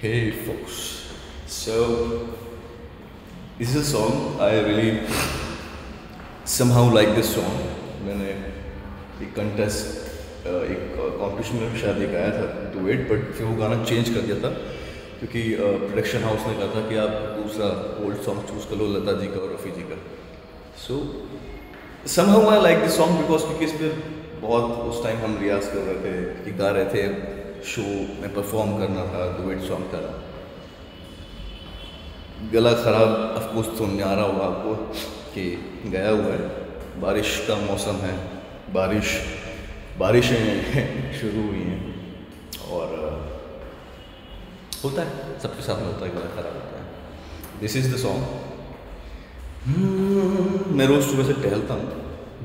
Hey folks, so this is a song I really somehow like this song. मैंने एक contest एक competition में शायद एक आया था टू इट बट फिर वो गाना चेंज कर दिया था क्योंकि प्रोडक्शन हाउस ने कहा था कि आप दूसरा ओल्ड सॉन्ग चूज़ कर लो लता जी का और रफ़ी जी का। So somehow I like this song because क्योंकि इस पर बहुत उस टाइम हम रियाज कर रहे थे कि गा रहे थे। शो में परफॉर्म करना था डुएट सॉन्ग था गला ख़राब अफकोर्स तो नहीं आ रहा होगा आपको कि गया हुआ है। बारिश का मौसम है, बारिश, बारिशें शुरू हुई हैं। और, होता है, सबके साथ में होता है, गला ख़राब होता है। दिस इज़ द सॉन्ग मैं रोज़ सुबह से टहलता हूँ।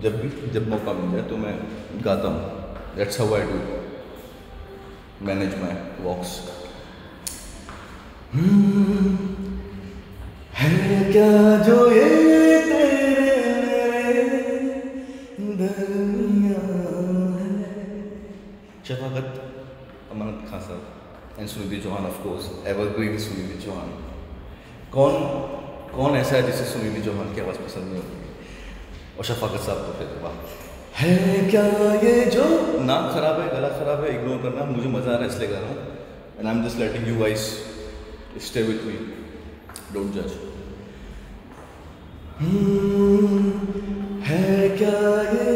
जब भी, जब मौका मिल जाए तो मैं गाता हूँ। That's how I do manage my walks. है क्या जो ये शफाकत अमानत खान साहब एंड सुनिधि चौहान चौहान कौन कौन ऐसा है जिसे सुनिधि चौहान की आवाज़ पसंद नहीं होती? और शफाकत साहब तो फिर वाह है क्या ये जो? नाक खराब है, गला खराब है इग्नोर करना, मुझे मज़ा आ रहा है इसलिए कर रहा हूँ। And I am just letting you voice stay with me don't जज है क्या ये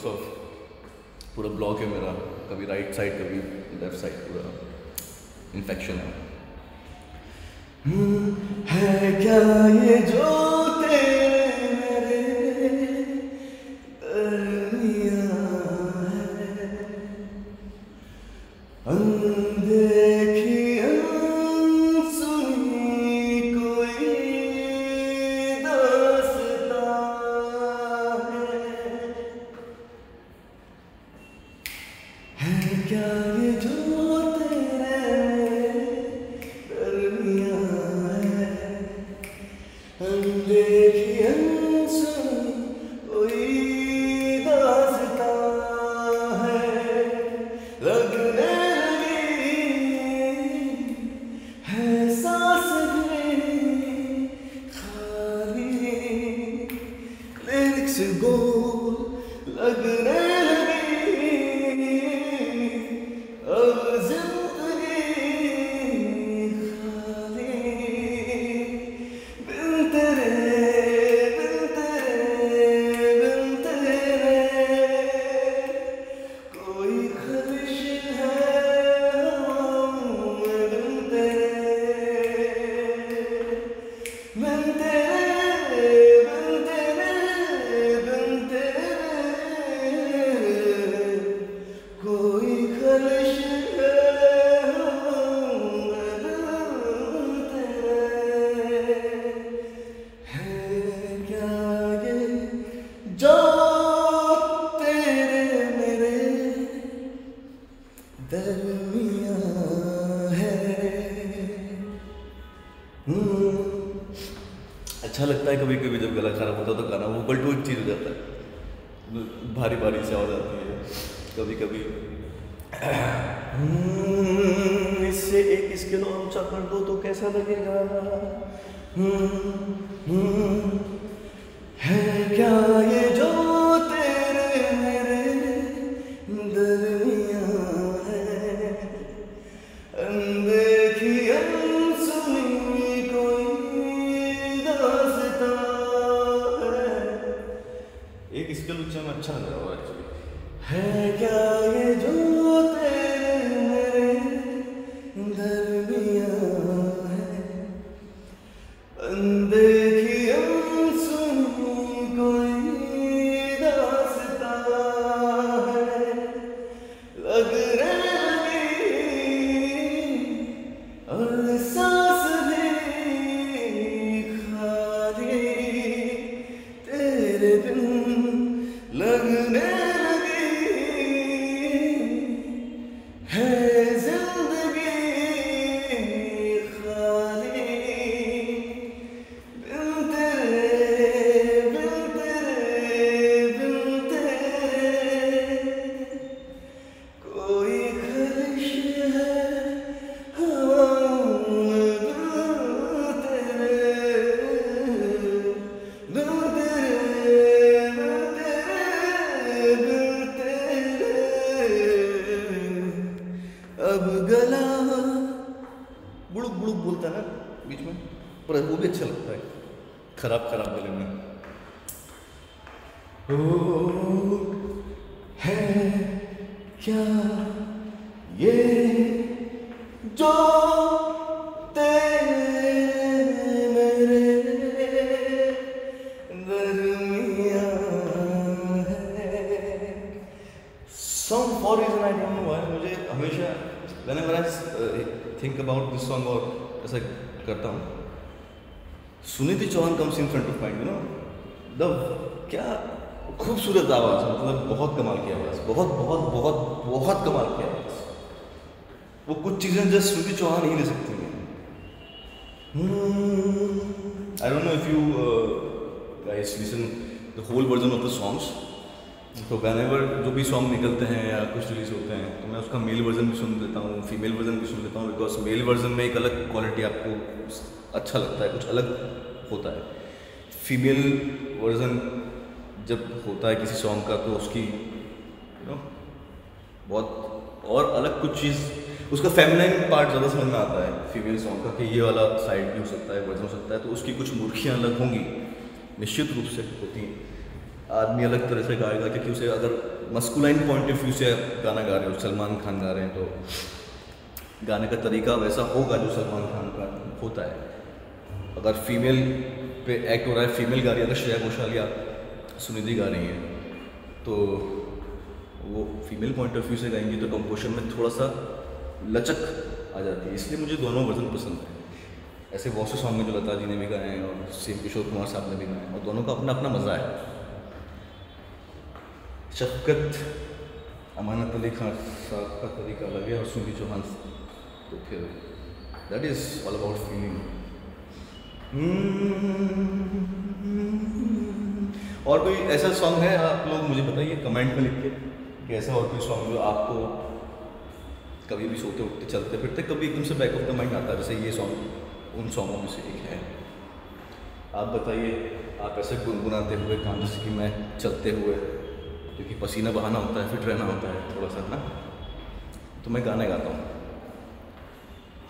बिकॉज़ ऑफ़ पूरा ब्लॉक है मेरा। कभी राइट साइड कभी लेफ़्ट साइड पूरा इन्फेक्शन है क्या ये जो इससे नाम स्केल ऊँचा कर दो तो कैसा लगेगा? हम्म, हम्म, है क्या ये जो man. भी अच्छा लगता है। खराब खराब गले में। ओ है क्या ये जो है song for reason I don't know why मुझे हमेशा whenever I think about this song और ऐसा करता हूँ Suniti Chauhan comes in front of mind you know the क्या खूबसूरत आवाज़ मतलब बहुत कमाल की आवाज़, बहुत बहुत बहुत बहुत कमाल की आवाज़। वो कुछ चीज़ें जस्ट सुनीति चौहान ही ले सकती हैं। I don't know if you guys listen the whole version of the songs तो वैनेवर जो भी सॉन्ग निकलते हैं या कुछ रिलीज़ होते हैं तो मैं उसका मेल वर्जन भी सुन लेता हूँ फीमेल वर्जन भी सुन लेता हूँ बिकॉज़ मेल वर्जन में एक अलग क्वालिटी आपको अच्छा लगता है, कुछ अलग होता है। फीमेल वर्जन जब होता है किसी सॉन्ग का तो उसकी यू नो बहुत और अलग कुछ चीज़, उसका फेमिनाइन पार्ट ज़्यादा समझ में आता है फीमेल सॉन्ग का कि ये वाला साइड भी हो सकता है वर्जन हो सकता है तो उसकी कुछ मूर्खियाँ अलग होंगी। निश्चित रूप से होती हैं। आदमी अलग तरह से गाएगा, क्योंकि उसे अगर मस्कुलाइन पॉइंट ऑफ़ व्यू से गाना गा रहे हो, सलमान खान गा रहे हैं तो गाने का तरीका वैसा होगा जो सलमान खान का होता है। अगर फीमेल पे एक्ट हो रहा है फीमेल गा रही है अगर श्रेया घोषाल या सुनिधि गा रही है तो वो फीमेल पॉइंट ऑफ़ व्यू से गाएँगी तो कंपोजिशन में थोड़ा सा लचक आ जाती है। इसलिए मुझे दोनों वर्जन पसंद है। ऐसे बहुत से सॉन्ग में जो लता जी ने भी गाए हैं और सेम किशोर कुमार साहब ने भी गाए हैं, और दोनों का अपना अपना मज़ा है। शफकत, अमानत अली खान साहब का तरीका अलग है और सुनीति चौहान तो फिर that is all about feeling और कोई ऐसा सॉन्ग है, आप लोग मुझे बताइए कमेंट में लिख के, कि ऐसा और कोई सॉन्ग जो आपको कभी भी सोते उठते, चलते फिरते, कभी एकदम से बैक ऑफ़ द माइंड आता है, जैसे ये सॉन्ग उन सॉन्गों में से एक है। आप बताइए, आप ऐसे गुनगुनाते हुए काम जैसे कि मैं चलते हुए, क्योंकि पसीना बहाना होता है, फिट रहना होता है थोड़ा सा ना? तो मैं गाने गाता हूँ,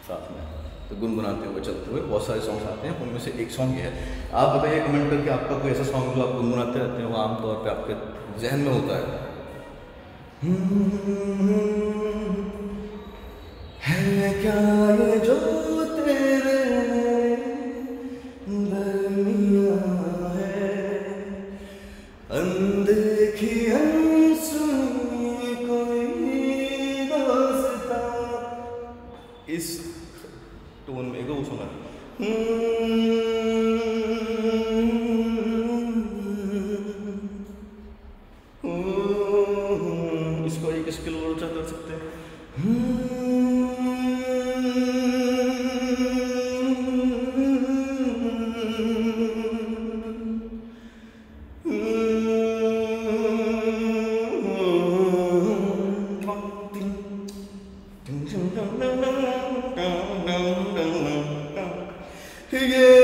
साथ में। तो गुनगुनाते हुए चलते हुए बहुत सारे सॉन्ग्स आते हैं, उनमें से एक सॉन्ग ये है। आप बताइए कमेंट करके आपका कोई ऐसा सॉन्ग जो आप गुनगुनाते रहते हैं वो आमतौर पर आपके जहन में होता है? है क्या ये जो Begin!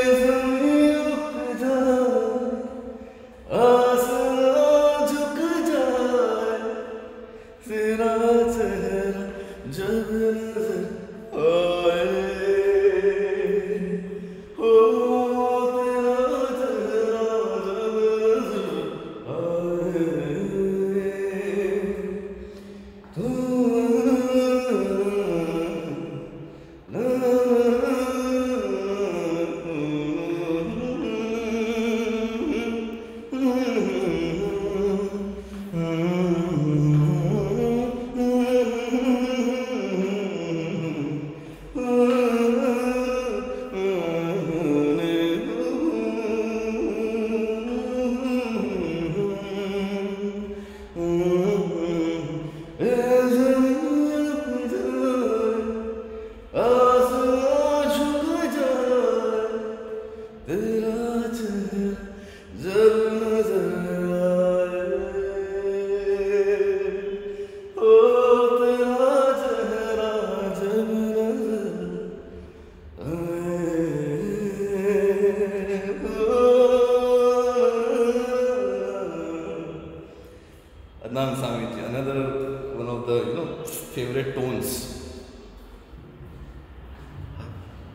Adnan Samiji, another one of the you know favorite tones.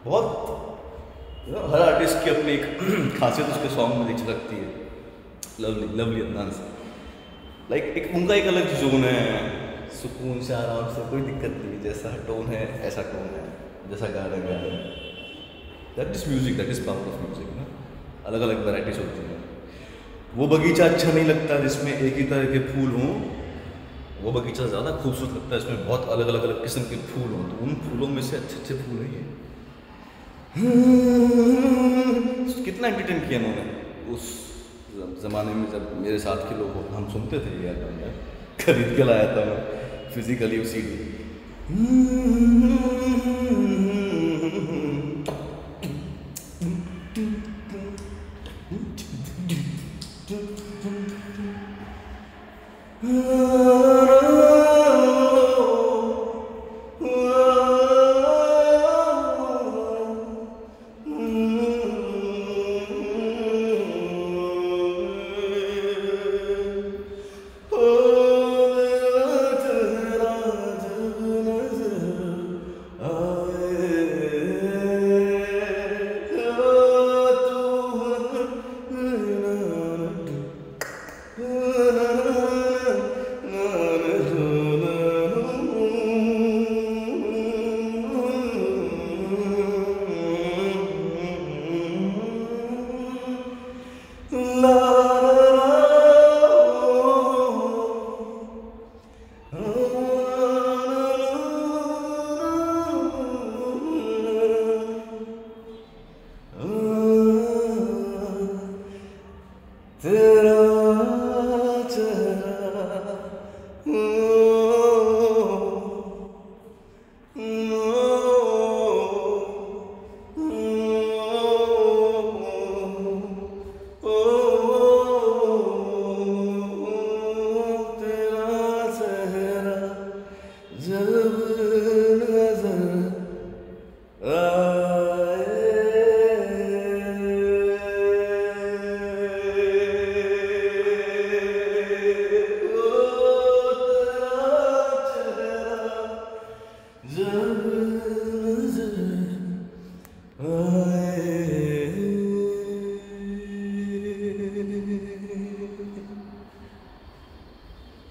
बहुत you know, हर आर्टिस्ट की अपनी एक खासियत उसके सॉन्ग में दिख सकती है। लवली लवली अदनान से लाइक एक उनका एक अलग जोन है। सुकून से आराम से कोई दिक्कत नहीं जैसा टोन है ऐसा टोन है जैसा गा रहे गा रहे that is music that is power of music ना। अलग अलग वैराइटीज होती हैं। वो बगीचा अच्छा नहीं लगता जिसमें एक ही तरह के फूल हों। वो बगीचा ज़्यादा खूबसूरत लगता है, इसमें बहुत अलग अलग अलग किस्म के फूल हों। तो उन फूलों में से अच्छे अच्छे फूल हैं ये। हम्म, कितना एंटरटेन किया उन्होंने उस ज़माने में जब मेरे साथ के लोग हम सुनते थे ये एल्बम यार खरीद के लाया था मैं फिजिकली उसी D Do, do, do.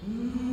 Mm-hmm.